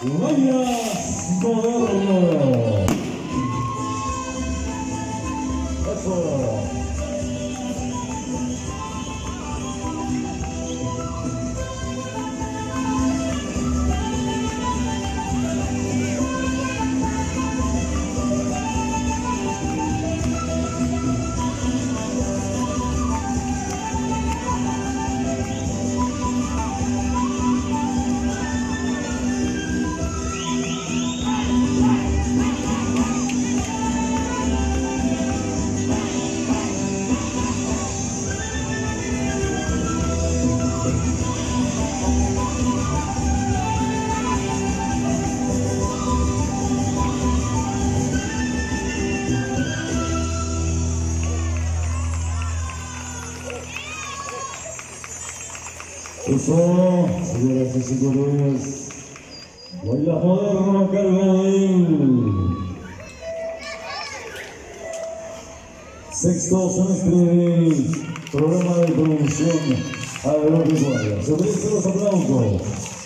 うまいやー、どう。Eso, señoras y señores, voy a moderno Carmen. Sexto semestre, programa de producción agropecuaria. Se los aplausos.